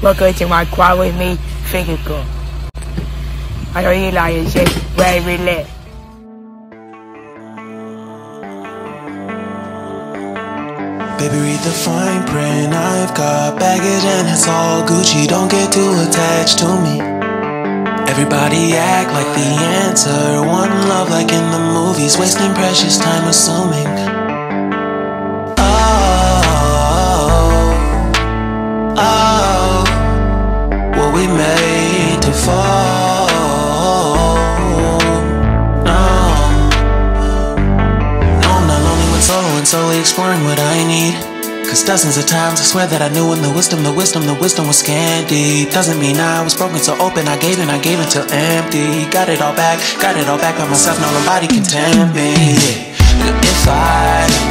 Welcome to my quad with me, physical. I know you like it, shit, very lit. Baby, read the fine print. I've got baggage and it's all Gucci. Don't get too attached to me. Everybody act like the answer. One love like in the movies. Wasting precious time assuming. We made to fall? No. No, I'm not lonely when solo and solely exploring what I need. Cause dozens of times I swear that I knew when the wisdom, the wisdom, the wisdom was scanty. Doesn't mean I was broken so open, I gave and I gave until empty. Got it all back, got it all back by myself, now nobody can tempt me. If I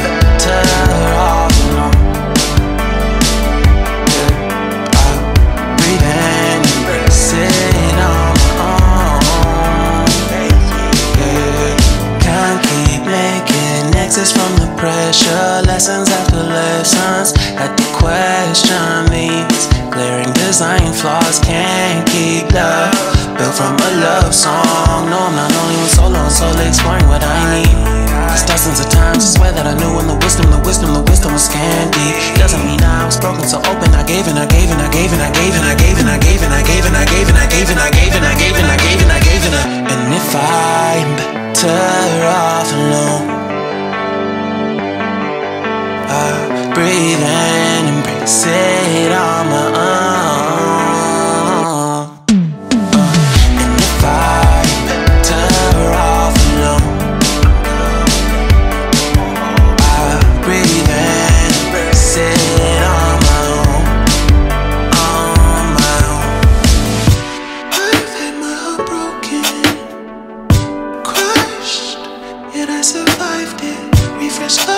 love song. No, I'm not only with solo and solo exploring what I need. Cause dozens of times I swear that I knew when the wisdom, the wisdom, the wisdom was candy. Doesn't mean I was broken so open. I gave and I gave and I gave and I gave and I gave and I gave and I gave and I gave and I gave and I gave and I gave and I gave and I gave and I and if I'm better off gracias a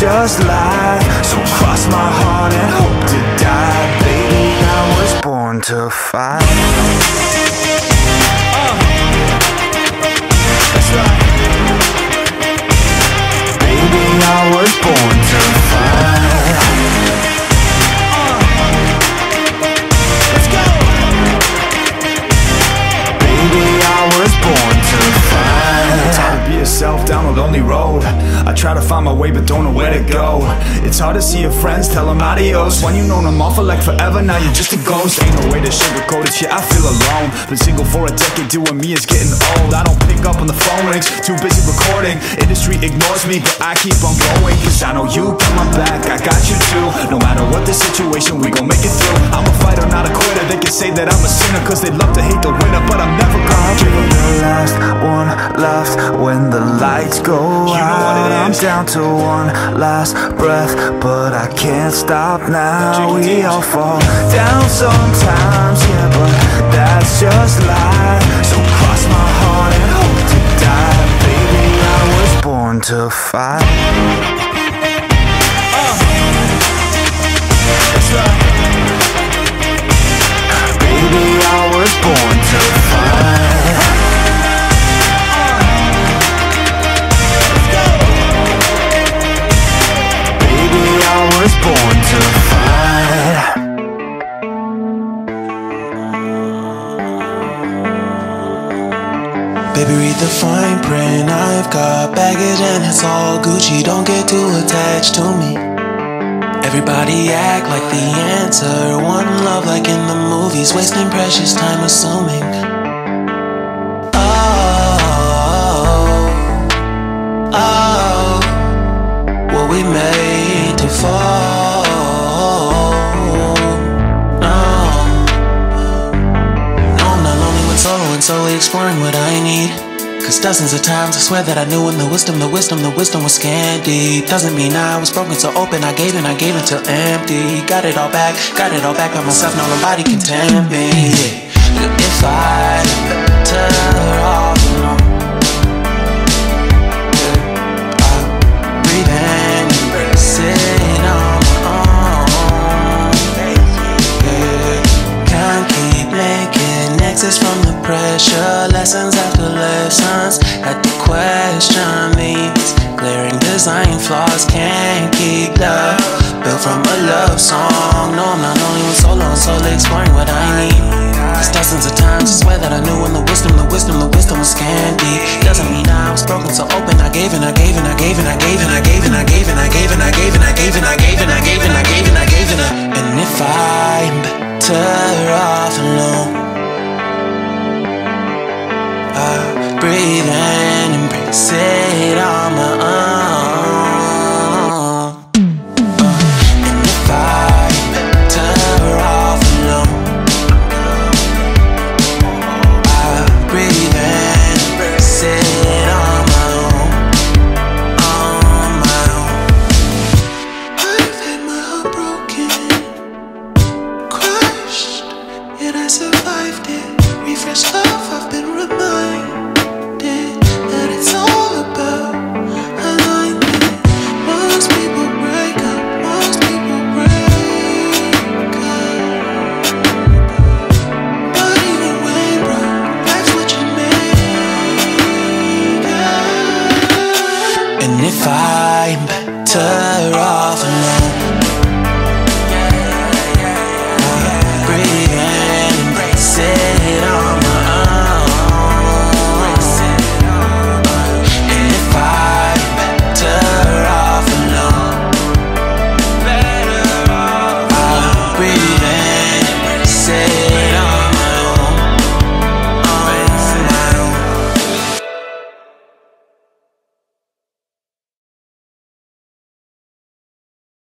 just life. So cross my heart and hope to die, baby. I was born to fight. Uh. That's right. Baby, I was born to It's hard to see your friends, tell them adios. When you known them all for like forever, now you're just a ghost. Ain't no way to sugarcoat it, yeah, I feel alone. Been single for a decade, doing me is getting old. I don't pick up on the phone rings, too busy recording. Industry ignores me, but I keep on going. Cause I know you got my back, I got you too. No matter what the situation, we gon' make it through. Say that I'm a sinner, cause they love to hate the winner, but I'm never gonna up. the last one left when the lights go know out. I'm down to one last breath, but I can't stop now. We all fall down sometimes, yeah, but that's just life. So cross my heart and hope to die. Baby, I was born to fight. Uh. Baby, I was born to. Baby, I was born to fight. Baby, read the fine print. I've got baggage and it's all Gucci. Don't get too attached to me. Everybody act like the answer. One love, like in the movies. Wasting precious time assuming. Oh, oh, were we made to fall? No. No, I'm not lonely when solo and solely exploring what I need. Cause dozens of times I swear that I knew when the wisdom, the wisdom, the wisdom was scanty. Doesn't mean I was broken so open, I gave and I gave until empty. Got it all back, got it all back by myself, now nobody can tempt me. If I After lessons. Had to question these glaring design flaws. Can't keep love built from a love song. No, I'm not only one solo and solely exploring what I need. Cause dozens of times I swear that I knew when the wisdom, the wisdom, the wisdom was candy. better off alone